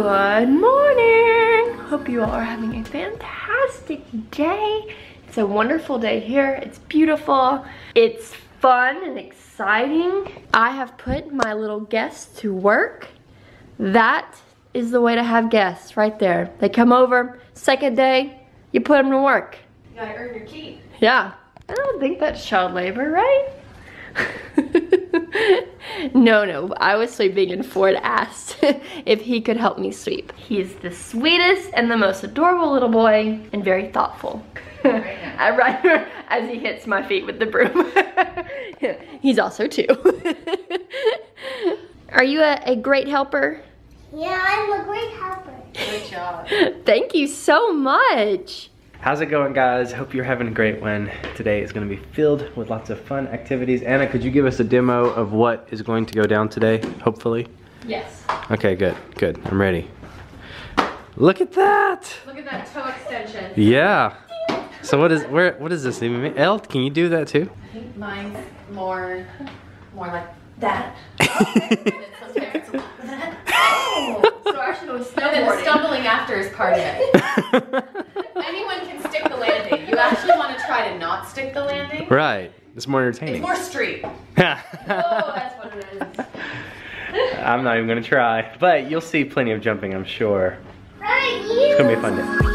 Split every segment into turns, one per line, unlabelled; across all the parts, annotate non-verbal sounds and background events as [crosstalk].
Good morning. Hope you all are having a fantastic day. It's a wonderful day here. It's beautiful. It's fun and exciting. I have put my little guests to work. That is the way to have guests right there. They come over, second day, you put them to work.
You gotta earn your keep.
Yeah. I don't think that's child labor, right? [laughs] no, no, I was sleeping and Ford asked [laughs] if he could help me sweep. He's the sweetest and the most adorable little boy and very thoughtful. [laughs] I right [laughs] as he hits my feet with the broom. He's also two. Are you a, a great helper?
Yeah, I'm a great helper.
Good job.
Thank you so much.
How's it going guys? Hope you're having a great one. Today is going to be filled with lots of fun activities. Anna, could you give us a demo of what is going to go down today, hopefully?
Yes.
Okay, good, good. I'm ready. Look at that!
Look at that toe extension.
Yeah. So what is where what does this even mean? Elle, can you do that too?
I think mine's more, more like that. [laughs] Oh.
So I should go
And then stumbling after is part of it. [laughs] Anyone can stick the landing. You actually want to try to not stick the landing.
right. It's more entertaining.
It's more street. [laughs]
Oh, that's what it is.
I'm not even gonna try. But you'll see plenty of jumping, I'm sure.
Right,
It's gonna be a fun day.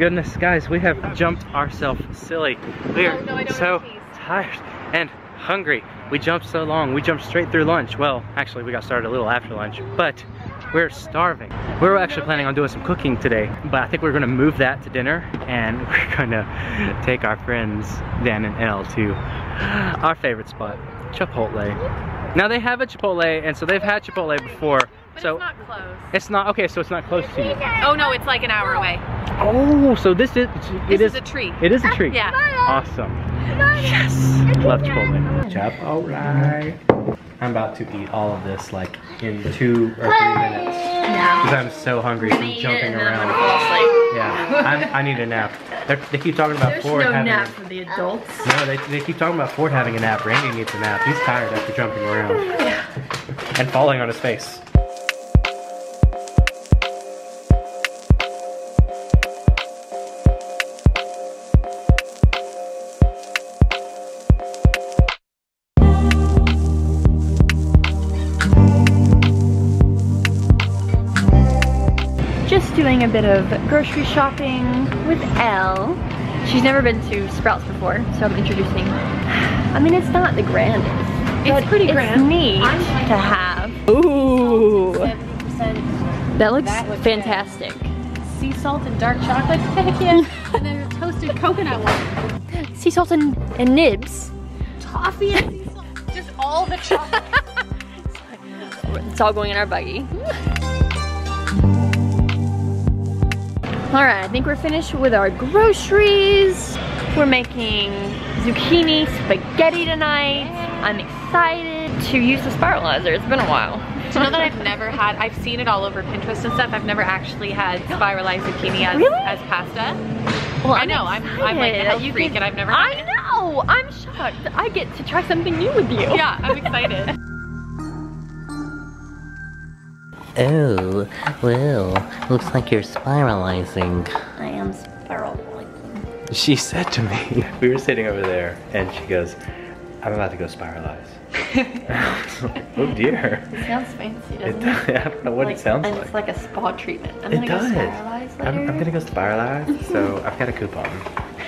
goodness, guys, we have jumped ourselves silly. We are
no,
so tired and hungry. We jumped so long. We jumped straight through lunch. Well, actually, we got started a little after lunch, but we're starving. We were actually planning on doing some cooking today, but I think we're gonna move that to dinner and [laughs] we're gonna take our friends Dan and Elle to our favorite spot, Chipotle. Now they have a Chipotle, and so they've had Chipotle before.
But
so
it's not close.
it's not okay. So it's not close to you.
Oh no, it's like an hour away.
Oh, so this is it
This is a treat.
It is a treat. [laughs]
Yeah.
Awesome. Yes. Love Chipotle. Chipotle. I'm about to eat all of this like in two or three minutes. Because I'm so hungry from jumping around. Yeah, I'm, I need a nap. They're, they keep talking about
There's
Ford
no
having.
nap for the adults.
No, they, they keep talking about Ford having a nap. Randy needs a nap. He's tired after jumping around [laughs] and falling on his face.
Doing a bit of grocery shopping with Elle. She's never been to Sprouts before, so I'm introducing. [sighs] I mean, it's not the grandest.
It's pretty
it's
grand.
neat to have. Ooh, that looks
That
fantastic.
Sea salt and dark chocolate. [laughs] Heck yeah. [laughs] and then a toasted coconut one.
Sea salt and, and nibs.
Toffee and sea salt. Just all the chocolate. [laughs]
It's all going in our buggy. All right, I think we're finished with our groceries. We're making zucchini spaghetti tonight. I'm excited to use the spiralizer. It's been a while.
Do you know that I've never had, I've seen it all over Pinterest and stuff. I've never actually had spiralized zucchini as,
Really?
as pasta.
Well,
I know, I'm- I'm like a health
You
freak and I've never
I
had it.
know. I'm shocked. I get to try something new with you.
Yeah, I'm excited. [laughs]
Oh, well, looks like you're spiralizing.
I am spiralizing.
She said to me, we were sitting over there, and she goes, I'm about to go spiralize. I was like, oh dear.
It sounds fancy,
It,
doesn't it? [laughs]
I don't know what it sounds
and
like.
It's like a spa treatment. I'm
it
gonna
does.
go spiralize later.
I'm, I'm gonna go spiralize, so [laughs] I've got a coupon.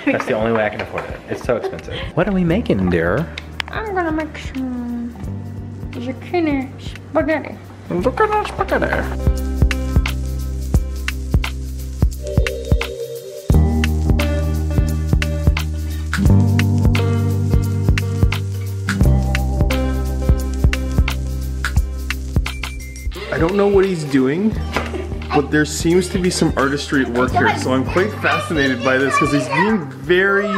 That's the only way I can afford it. It's so expensive. What are we making, dear?
I'm gonna make some zucchini spaghetti.
Look at that spaghetti.
I don't know what he's doing, but there seems to be some artistry at work here. So I'm quite fascinated by this because he's being very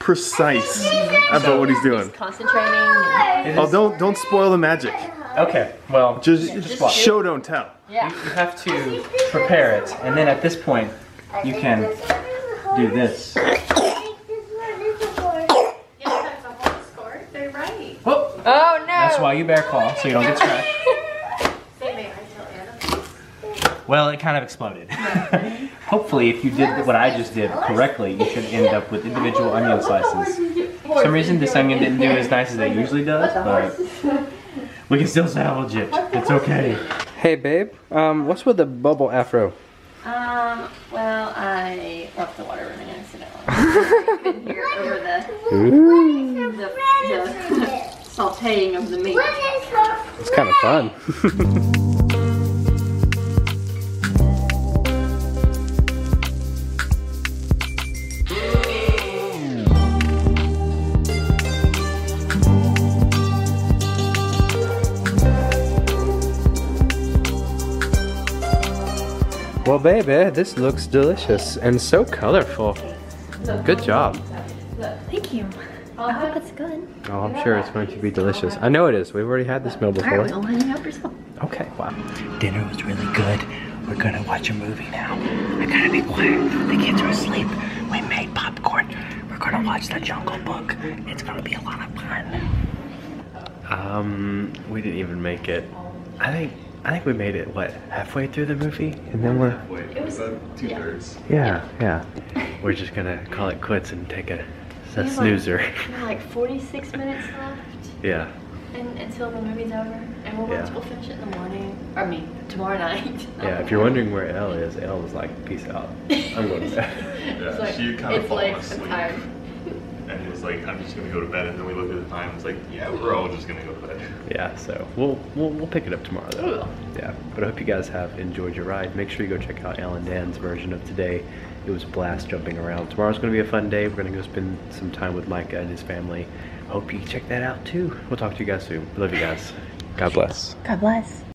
precise about what he's doing.
Concentrating.
Oh, don't don't spoil the magic.
Okay, well,
Just,
Just watch.
show, don't tell. Yeah.
you have to prepare it, and then at this point, you can do this.
They're right.
Whoop!
Oh no!
That's why you bear claw, so you don't get scratched. [laughs] Well, it kind of exploded. [laughs] Hopefully, if you did what I just did correctly, you should end up with individual onion [laughs] slices For some reason, this onion didn't do as nice as it usually does, but we can still salvage it. It's okay. Hey, babe. Um, what's with the bubble afro?
Um, well, I left the water running accidentally. I couldn't hear it over the,
Ooh,
the, the [laughs] sauteing of the meat.
What is her
it's kind of fun. [laughs] Well, baby, this looks delicious and so colorful. Good job.
Thank you. I hope it's good.
Oh, I'm sure it's going to be delicious. I know it is. We've already had this meal
All right,
before.
well, line up yourself.
Okay, wow.
Dinner was really good. We're gonna watch a movie now. I gotta be quiet. The kids are asleep. We made popcorn. We're gonna watch The Jungle Book. It's gonna be a lot of fun.
Um, we didn't even make it. I think I think we made it what halfway through the movie, and then we're
Wait, it was about two thirds.
yeah yeah. [laughs] We're just gonna call it quits and take a, a
We have
snoozer.
Like, we have like 46 minutes left [laughs]
yeah.
and, until the movie's over. And we'll,
Yeah.
we'll finish it in the morning. I mean, tomorrow night. [laughs]
Yeah. If you're wondering where Elle is, Elle was like, "Peace out. I'm going to bed."
Yeah,
it's like,
she kind of
it's
fallen
late,
asleep.
I'm.
And he was like, I'm just gonna go to bed. And then we looked at the time. and It's like, yeah, we're all just gonna go to bed.
Yeah, so we'll we'll, we'll pick it up tomorrow
We
though.
Oh, will.
Yeah, but I hope you guys have enjoyed your ride. Make sure you go check out Elle and Dan's version of today. It was a blast jumping around. Tomorrow's gonna be a fun day. We're gonna go spend some time with Micah and his family. Hope you check that out too. We'll talk to you guys soon. Love you guys. [laughs] God bless.
God bless.